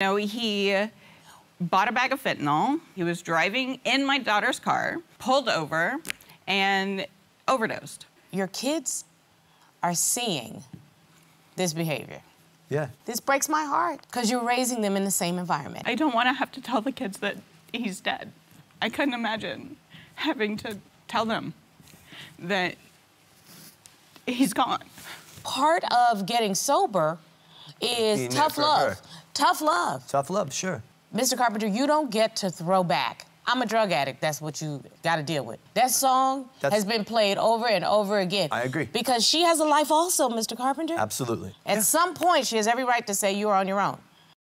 know, he bought a bag of fentanyl. He was driving in my daughter's car, pulled over, and overdosed. Your kids are seeing this behavior. Yeah. This breaks my heart because you're raising them in the same environment. I don't want to have to tell the kids that he's dead. I couldn't imagine having to tell them that he's gone. Part of getting sober is Being tough love. her. Tough love. Tough love, sure. Mr. Carpenter, you don't get to throw back. I'm a drug addict. That's what you got to deal with. That song That's- has been played over and over again. I agree. Because she has a life also, Mr. Carpenter. Absolutely. At some point, she has every right to say you are on your own.